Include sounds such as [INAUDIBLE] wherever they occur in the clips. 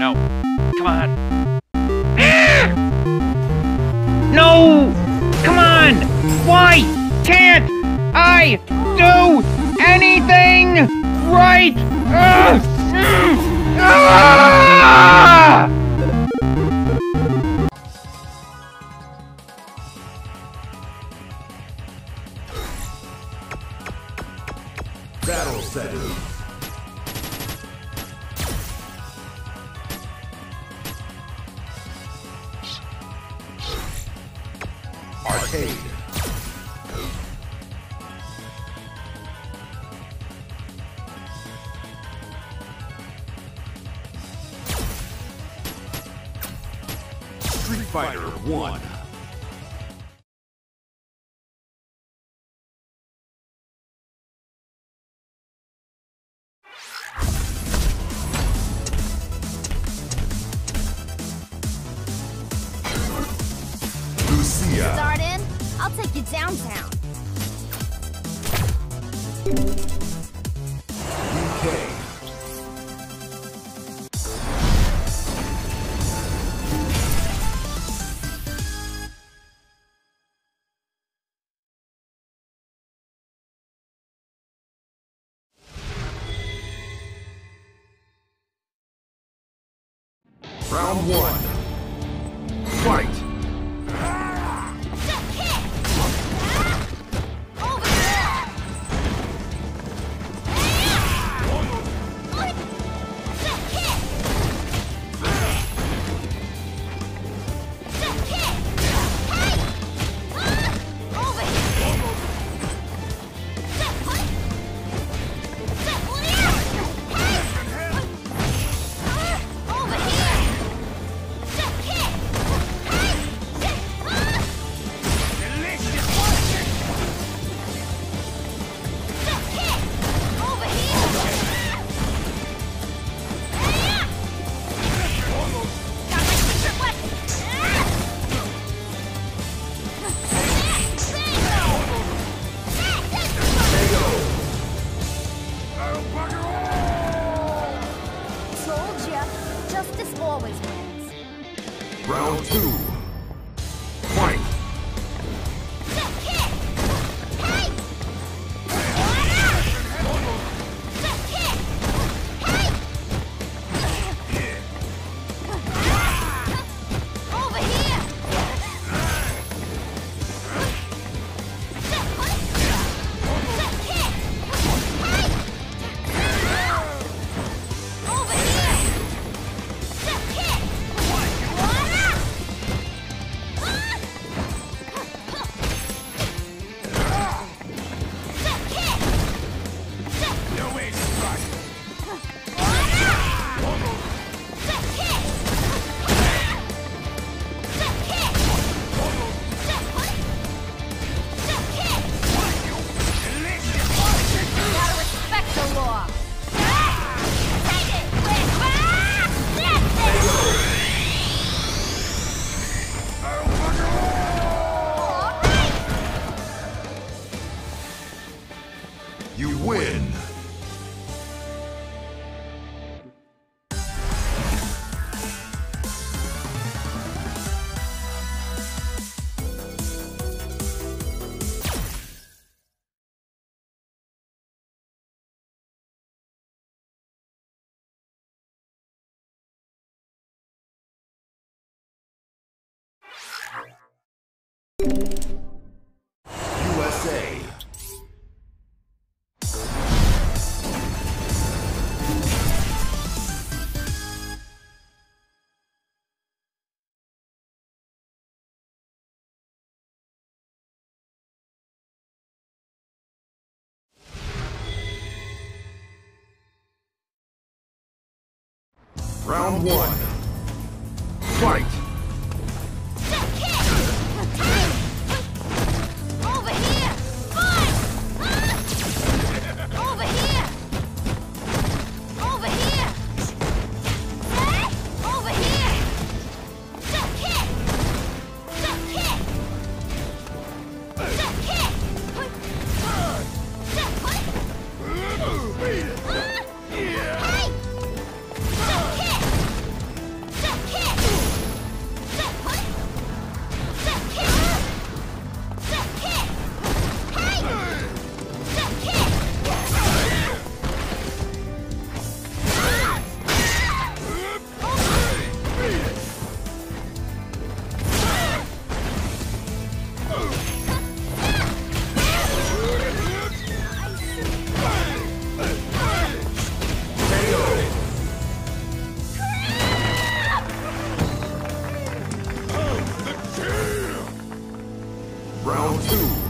No. Come on. [GASPS] No! Come on! Why can't I do anything right? [SIGHS] Ah! Ah! Arcade. Street Fighter 1. downtown. Round one. Fight! Round two.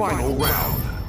Final round.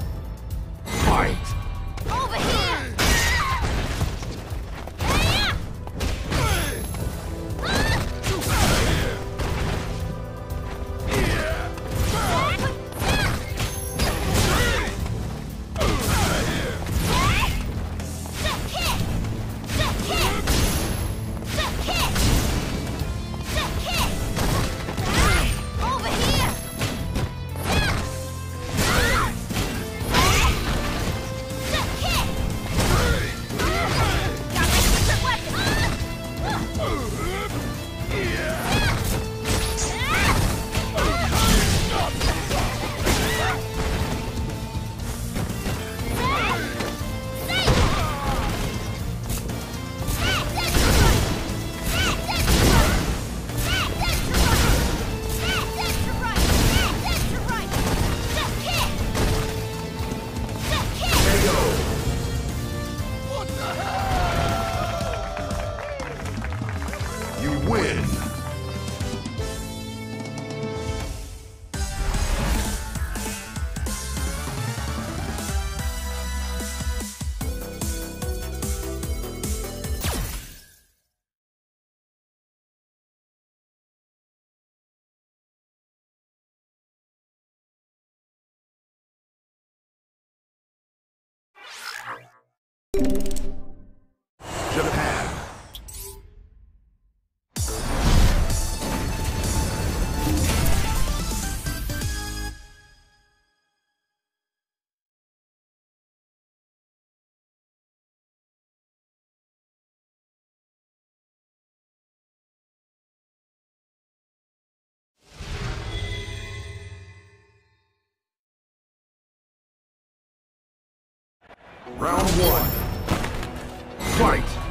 Win! Japan. Round one. Fight!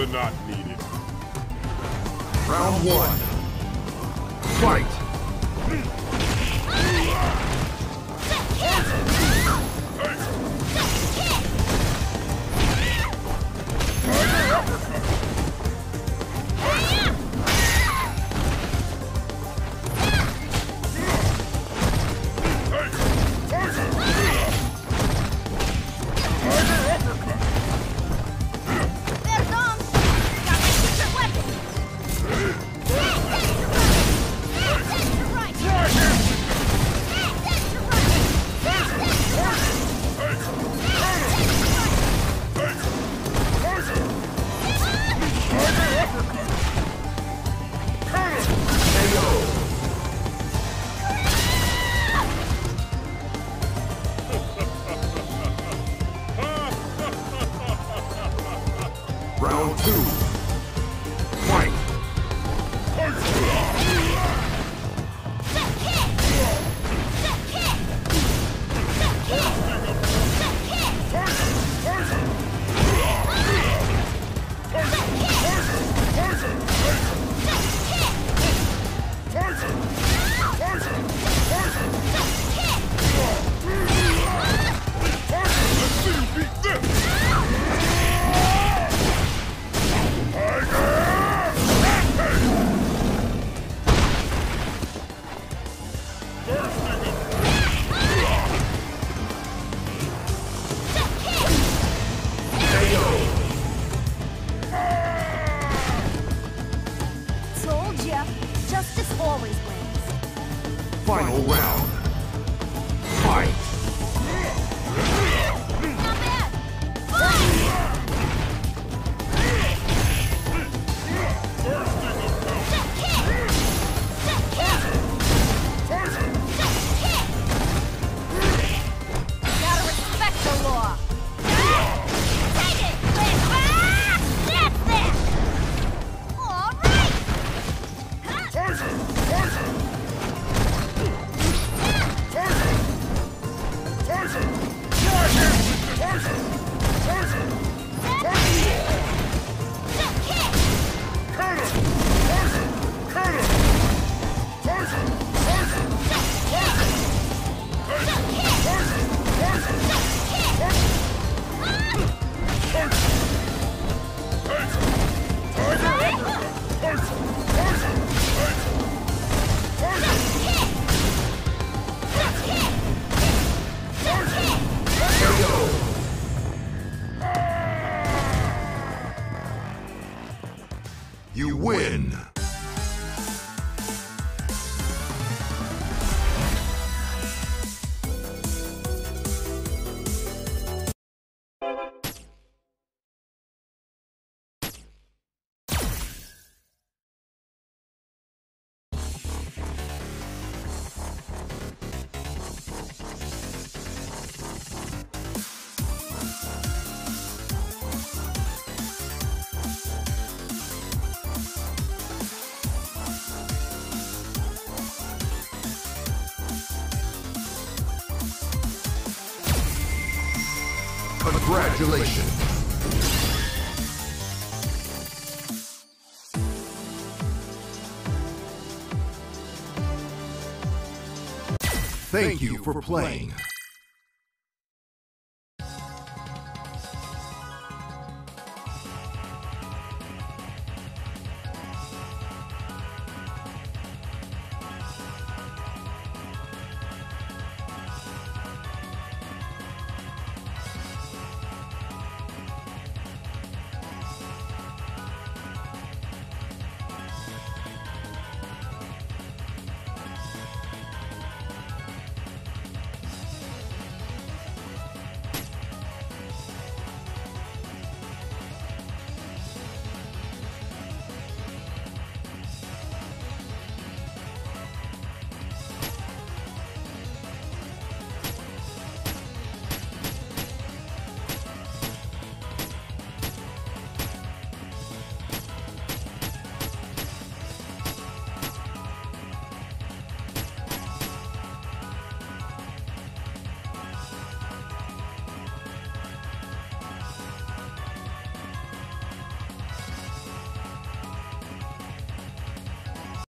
are not needed. Round one. Fight! Final round. Congratulations. Thank you for playing.